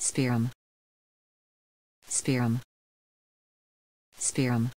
Spherum. Spherum. Spherum.